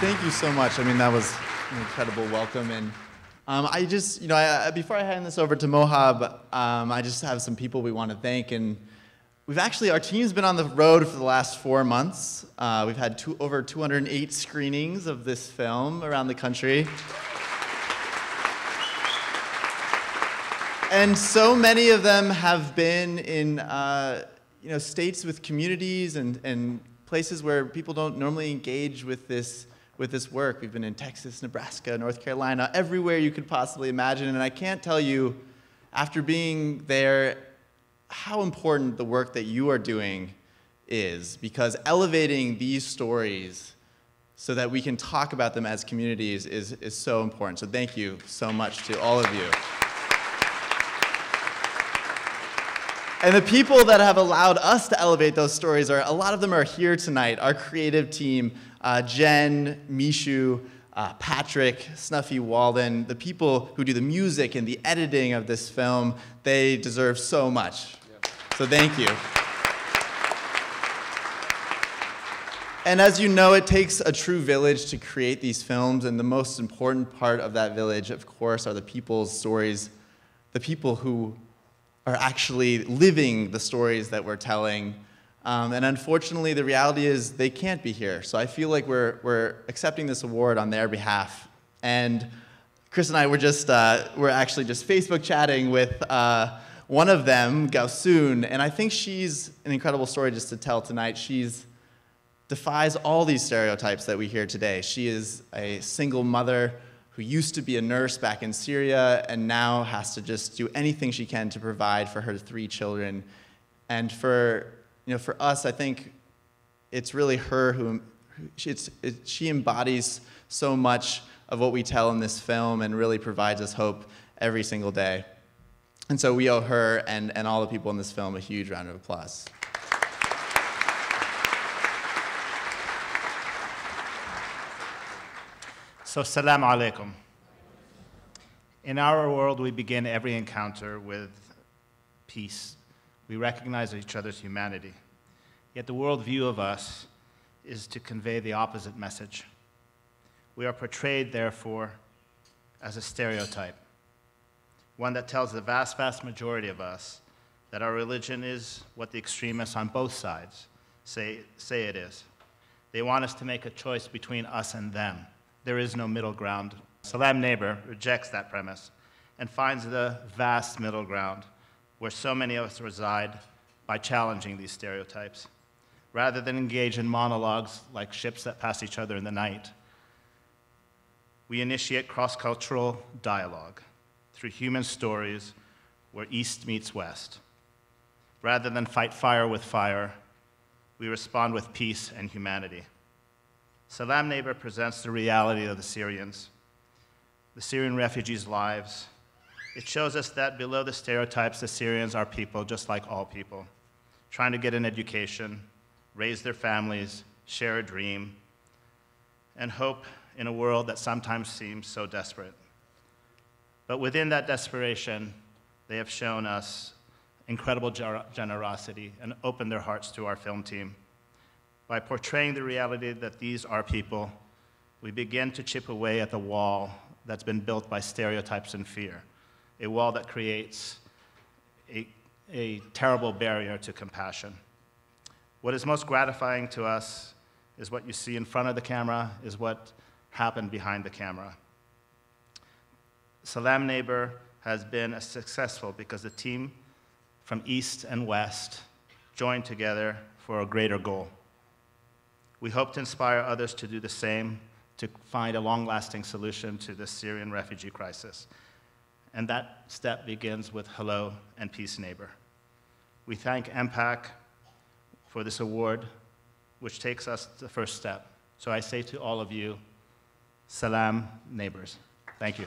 thank you so much. I mean, that was an incredible welcome. And um, I just, you know, I, before I hand this over to Mohab, um, I just have some people we want to thank. And we've actually, our team's been on the road for the last four months. Uh, we've had two, over 208 screenings of this film around the country. And so many of them have been in, uh, you know, states with communities and, and places where people don't normally engage with this, with this work. We've been in Texas, Nebraska, North Carolina, everywhere you could possibly imagine. And I can't tell you, after being there, how important the work that you are doing is because elevating these stories so that we can talk about them as communities is, is so important. So thank you so much to all of you. And the people that have allowed us to elevate those stories are a lot of them are here tonight. Our creative team, uh, Jen, Mishu, uh, Patrick, Snuffy Walden, the people who do the music and the editing of this film, they deserve so much. So thank you. And as you know, it takes a true village to create these films, and the most important part of that village, of course, are the people's stories, the people who are actually living the stories that we're telling. Um, and unfortunately, the reality is they can't be here. So I feel like we're, we're accepting this award on their behalf. And Chris and I were just, uh, we're actually just Facebook chatting with uh, one of them, Gausun, and I think she's an incredible story just to tell tonight. She's defies all these stereotypes that we hear today. She is a single mother who used to be a nurse back in Syria and now has to just do anything she can to provide for her three children. And for, you know, for us, I think it's really her who, it's, it, she embodies so much of what we tell in this film and really provides us hope every single day. And so we owe her and, and all the people in this film a huge round of applause. So, salam alaikum. In our world, we begin every encounter with peace. We recognize each other's humanity. Yet the worldview of us is to convey the opposite message. We are portrayed, therefore, as a stereotype, one that tells the vast, vast majority of us that our religion is what the extremists on both sides say, say it is. They want us to make a choice between us and them there is no middle ground. Salam Neighbor rejects that premise and finds the vast middle ground where so many of us reside by challenging these stereotypes. Rather than engage in monologues like ships that pass each other in the night, we initiate cross cultural dialogue through human stories where East meets West. Rather than fight fire with fire, we respond with peace and humanity. Salam Neighbor presents the reality of the Syrians, the Syrian refugees' lives. It shows us that below the stereotypes, the Syrians are people just like all people, trying to get an education, raise their families, share a dream, and hope in a world that sometimes seems so desperate. But within that desperation, they have shown us incredible generosity and opened their hearts to our film team. By portraying the reality that these are people, we begin to chip away at the wall that's been built by stereotypes and fear, a wall that creates a, a terrible barrier to compassion. What is most gratifying to us is what you see in front of the camera, is what happened behind the camera. Salam Neighbor has been a successful because the team from East and West joined together for a greater goal. We hope to inspire others to do the same, to find a long lasting solution to the Syrian refugee crisis. And that step begins with hello and peace, neighbor. We thank MPAC for this award, which takes us the first step. So I say to all of you, salam, neighbors. Thank you.